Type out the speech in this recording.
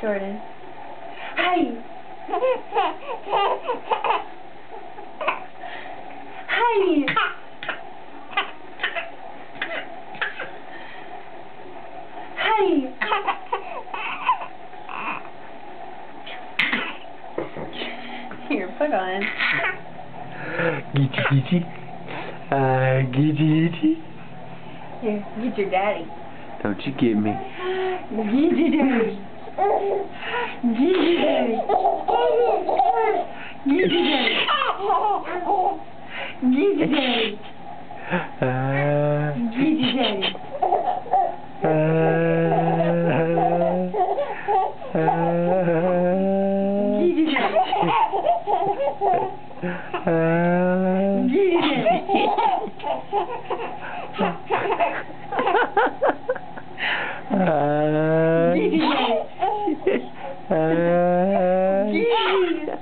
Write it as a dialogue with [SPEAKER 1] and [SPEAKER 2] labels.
[SPEAKER 1] Jordan. Hi. Hi. Here, put on.
[SPEAKER 2] Geechee geechee. Uh, geechee geechee.
[SPEAKER 1] Here, get your daddy.
[SPEAKER 2] Don't you get me.
[SPEAKER 1] Get your daddy. Get your daddy. Get your daddy. Get your daddy.
[SPEAKER 2] Uh,
[SPEAKER 1] Get your daddy.
[SPEAKER 2] uh,
[SPEAKER 1] Get
[SPEAKER 2] Uh,
[SPEAKER 1] yeah.
[SPEAKER 2] uh,
[SPEAKER 1] uh, yeah.